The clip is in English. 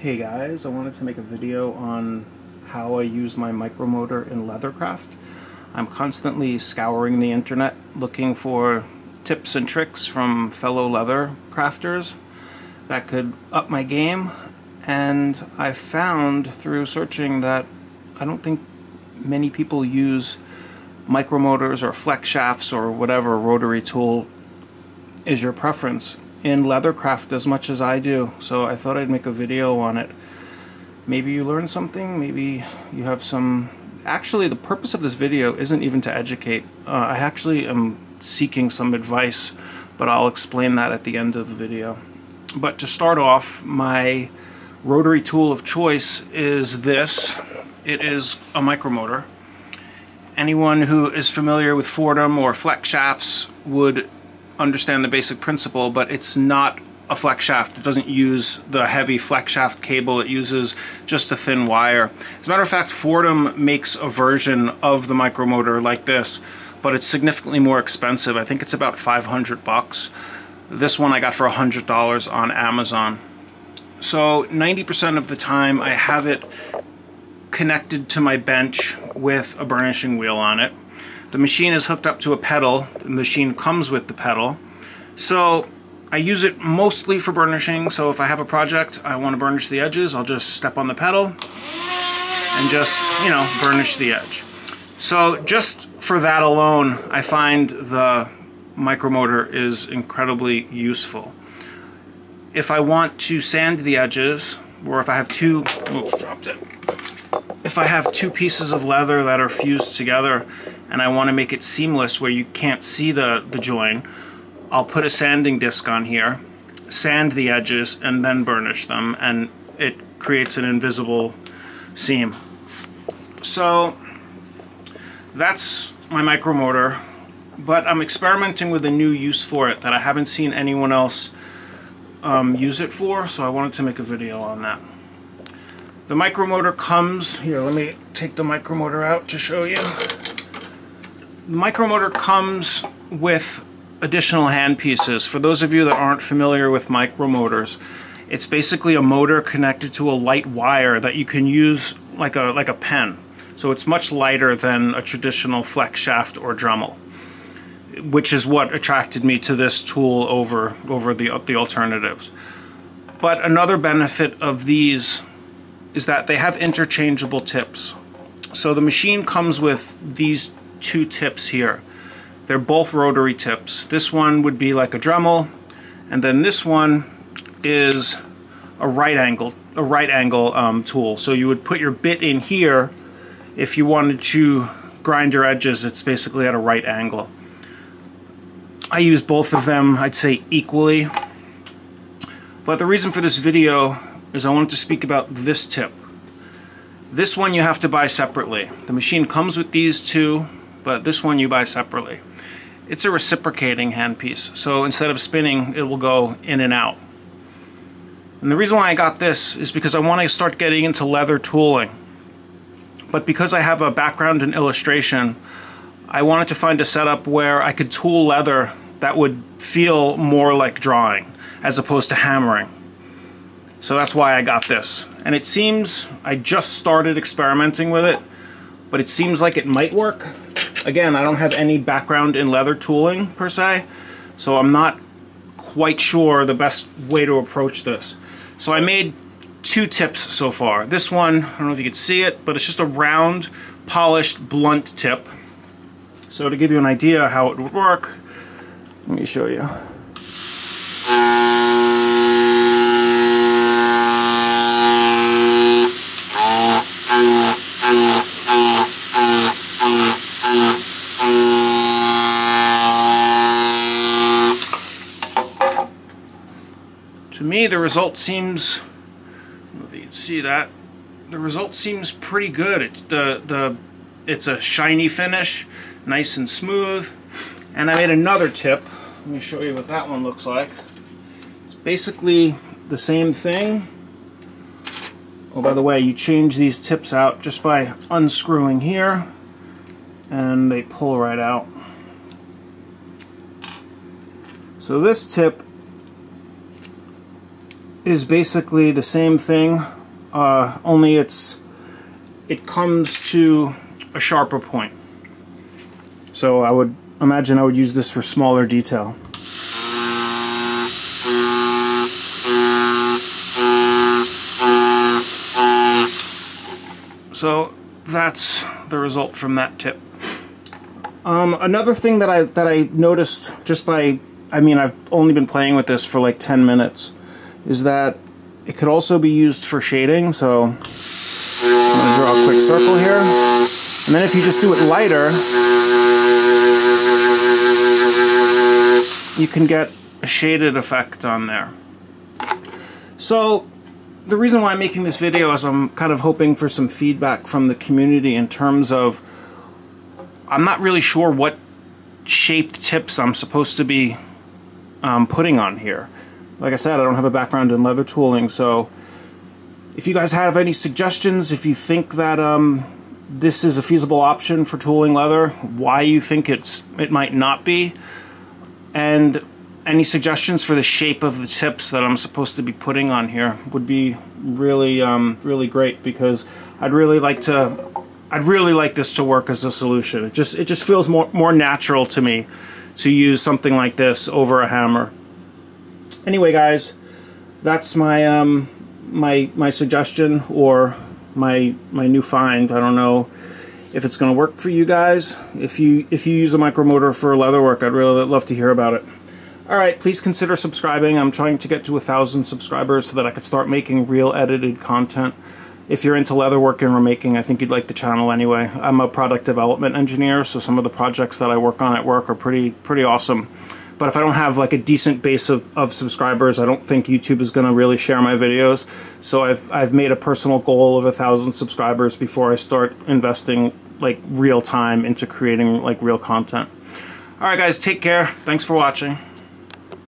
Hey guys, I wanted to make a video on how I use my micromotor in Leathercraft. I'm constantly scouring the internet looking for tips and tricks from fellow leather crafters that could up my game and I found through searching that I don't think many people use micromotors or flex shafts or whatever rotary tool is your preference in leathercraft as much as I do so I thought I'd make a video on it. Maybe you learned something maybe you have some actually the purpose of this video isn't even to educate uh, I actually am seeking some advice but I'll explain that at the end of the video. But to start off my rotary tool of choice is this. It is a micromotor. Anyone who is familiar with Foredom or flex shafts would understand the basic principle, but it's not a flex shaft. It doesn't use the heavy flex shaft cable. It uses just a thin wire. As a matter of fact, Foredom makes a version of the micromotor like this, but it's significantly more expensive. I think it's about 500 bucks. This one I got for $100 on Amazon. So 90% of the time I have it connected to my bench with a burnishing wheel on it. The machine is hooked up to a pedal. The machine comes with the pedal. So I use it mostly for burnishing. So if I have a project, I want to burnish the edges, I'll just step on the pedal and just, you know, burnish the edge. So just for that alone, I find the micromotor is incredibly useful. If I want to sand the edges, or if I have two, oh, dropped it. If I have two pieces of leather that are fused together and I want to make it seamless where you can't see the, the join, I'll put a sanding disc on here, sand the edges, and then burnish them, and it creates an invisible seam. So that's my micro micromotor, but I'm experimenting with a new use for it that I haven't seen anyone else um, use it for, so I wanted to make a video on that. The micromotor comes, here let me take the micromotor out to show you. The micromotor comes with additional hand pieces. For those of you that aren't familiar with micromotors, it's basically a motor connected to a light wire that you can use like a, like a pen. So it's much lighter than a traditional flex shaft or Dremel, which is what attracted me to this tool over, over the, the alternatives. But another benefit of these is that they have interchangeable tips. So the machine comes with these two tips here. They're both rotary tips. This one would be like a Dremel, and then this one is a right angle, a right angle um, tool. So you would put your bit in here. If you wanted to grind your edges, it's basically at a right angle. I use both of them, I'd say equally. But the reason for this video is I wanted to speak about this tip. This one you have to buy separately. The machine comes with these two but this one you buy separately. It's a reciprocating handpiece, so instead of spinning, it will go in and out. And the reason why I got this is because I want to start getting into leather tooling. But because I have a background in illustration, I wanted to find a setup where I could tool leather that would feel more like drawing as opposed to hammering. So that's why I got this. And it seems, I just started experimenting with it, but it seems like it might work. Again, I don't have any background in leather tooling per se, so I'm not quite sure the best way to approach this. So I made two tips so far. This one, I don't know if you can see it, but it's just a round, polished, blunt tip. So to give you an idea how it would work, let me show you. The result seems if you can see that the result seems pretty good. It's the the it's a shiny finish nice and smooth. And I made another tip. Let me show you what that one looks like. It's basically the same thing. Oh by the way you change these tips out just by unscrewing here and they pull right out. So this tip is basically the same thing, uh, only it's it comes to a sharper point. So I would imagine I would use this for smaller detail. So that's the result from that tip. Um, another thing that I that I noticed just by I mean I've only been playing with this for like 10 minutes is that it could also be used for shading so I'm to draw a quick circle here and then if you just do it lighter you can get a shaded effect on there. So the reason why I'm making this video is I'm kind of hoping for some feedback from the community in terms of I'm not really sure what shaped tips I'm supposed to be um, putting on here. Like I said, I don't have a background in leather tooling, so if you guys have any suggestions, if you think that um, this is a feasible option for tooling leather, why you think it's it might not be, and any suggestions for the shape of the tips that I'm supposed to be putting on here would be really, um, really great because I'd really like to, I'd really like this to work as a solution. It just, it just feels more, more natural to me to use something like this over a hammer. Anyway, guys, that's my, um, my, my suggestion or my, my new find. I don't know if it's going to work for you guys. If you, if you use a micromotor for leatherwork, I'd really love to hear about it. Alright, please consider subscribing. I'm trying to get to a thousand subscribers so that I could start making real edited content. If you're into leatherwork and remaking, I think you'd like the channel anyway. I'm a product development engineer, so some of the projects that I work on at work are pretty pretty awesome. But if I don't have like a decent base of, of subscribers, I don't think YouTube is going to really share my videos. So I've, I've made a personal goal of a thousand subscribers before I start investing like real time into creating like real content. Alright guys, take care. Thanks for watching.